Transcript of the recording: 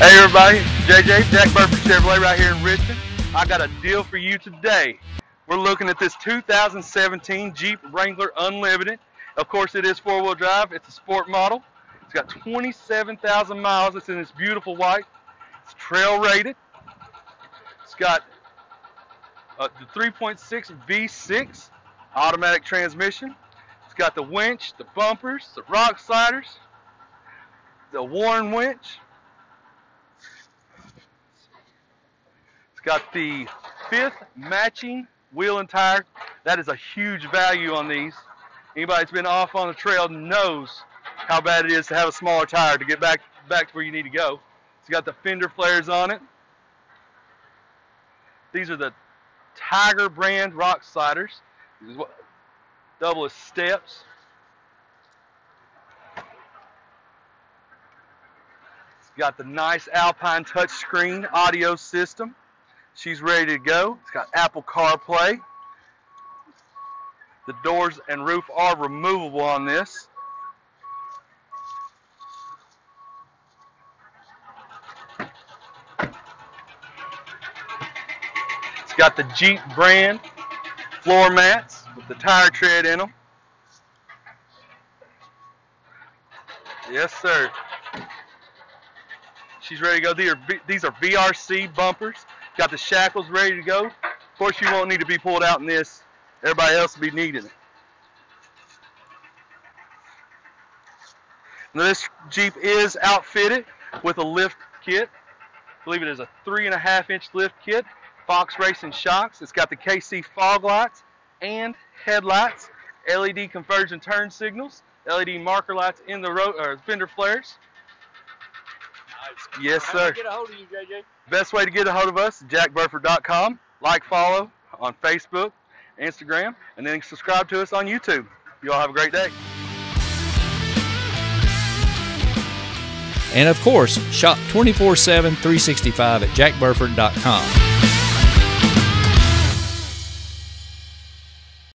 Hey everybody, JJ, Jack Burford Chevrolet right here in Richmond. I got a deal for you today. We're looking at this 2017 Jeep Wrangler Unlimited. Of course it is four-wheel drive, it's a sport model. It's got 27,000 miles, it's in this beautiful white. It's trail rated. It's got uh, the 3.6 V6 automatic transmission. It's got the winch, the bumpers, the rock sliders, the Warn winch. Got the fifth matching wheel and tire. That is a huge value on these. Anybody that's been off on the trail knows how bad it is to have a smaller tire to get back back to where you need to go. It's got the fender flares on it. These are the Tiger brand rock sliders. This is what double as steps. It's got the nice Alpine touchscreen audio system. She's ready to go. It's got Apple CarPlay. The doors and roof are removable on this. It's got the Jeep brand floor mats with the tire tread in them. Yes, sir. She's ready to go. These are, VRC bumpers. Got the shackles ready to go. Of course, you won't need to be pulled out in this. Everybody else will be needing it. Now this Jeep is outfitted with a lift kit. I believe it is a three and a half inch lift kit. Fox Racing shocks. It's got the KC fog lights and headlights, LED conversion turn signals, LED marker lights in the road or fender flares. Nice. Yes, How do sir. Get a hold of you, JJ? Best way to get a hold of us, jackburford.com. Like, follow on Facebook, Instagram, and then subscribe to us on YouTube. You all have a great day. And of course, shop 24 7 365 at jackburford.com.